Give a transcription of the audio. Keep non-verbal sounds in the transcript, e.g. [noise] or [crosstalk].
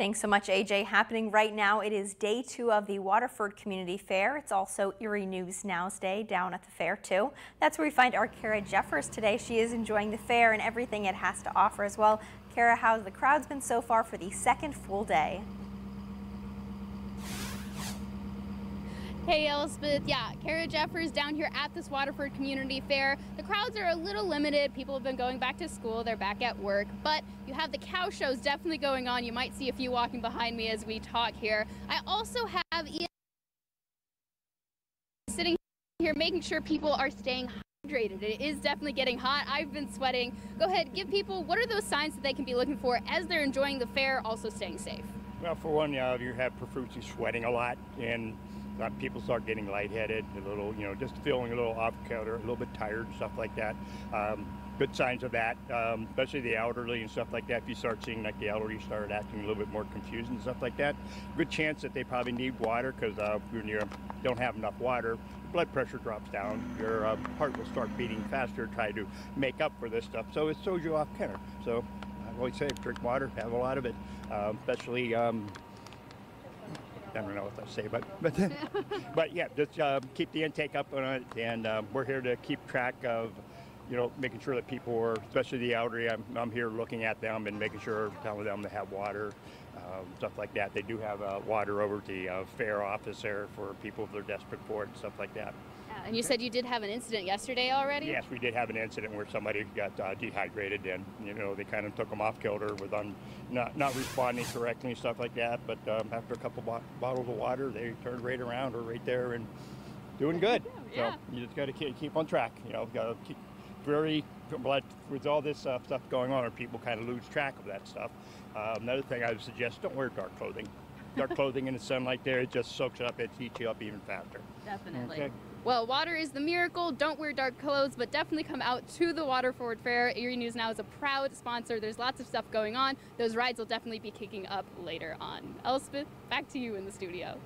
Thanks so much, AJ. Happening right now, it is day two of the Waterford Community Fair. It's also Erie News Now's day down at the fair, too. That's where we find our Kara Jeffers today. She is enjoying the fair and everything it has to offer as well. Kara, how's the crowds been so far for the second full day? Hey Elspeth, yeah, Kara Jeffers down here at this Waterford Community Fair. The crowds are a little limited. People have been going back to school, they're back at work, but you have the cow shows definitely going on. You might see a few walking behind me as we talk here. I also have Ian sitting here making sure people are staying hydrated. It is definitely getting hot. I've been sweating. Go ahead, give people what are those signs that they can be looking for as they're enjoying the fair, also staying safe? Well, for one, uh, you have profusely sweating a lot, and people start getting lightheaded, a little, you know, just feeling a little off kilter, a little bit tired and stuff like that. Um, good signs of that, um, especially the elderly and stuff like that. If you start seeing like the elderly start acting a little bit more confused and stuff like that, good chance that they probably need water because uh, when you don't have enough water, blood pressure drops down, your uh, heart will start beating faster, try to make up for this stuff. So it throws you off kilter. So I always say, drink water, have a lot of it, um, especially um, I don't know what to say, but but [laughs] but yeah, just uh, keep the intake up on it, and um, we're here to keep track of, you know, making sure that people are, especially the elderly. I'm, I'm here looking at them and making sure, telling them to have water, um, stuff like that. They do have uh, water over the uh, fair office there for people if they're desperate for it stuff like that. And you said you did have an incident yesterday already? Yes, we did have an incident where somebody got uh, dehydrated and, you know, they kind of took them off kilter with un, not, not responding correctly and stuff like that. But um, after a couple bo bottles of water, they turned right around or right there and doing good. Yeah. So you just got to keep, keep on track. You know, got to keep very, with all this uh, stuff going on, people kind of lose track of that stuff. Uh, another thing I would suggest, don't wear dark clothing. Dark [laughs] clothing in the sunlight there, it just soaks it up, it heats you up even faster. Definitely. Okay. Well, water is the miracle. Don't wear dark clothes, but definitely come out to the Waterford Fair. Erie News Now is a proud sponsor. There's lots of stuff going on. Those rides will definitely be kicking up later on. Elspeth, back to you in the studio.